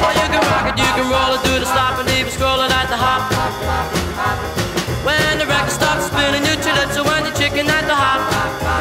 Well, you can rock it, you can roll it, do the slap and even scroll it at the hop. When the record stops spinning, you chill it, so when the chicken at the hop.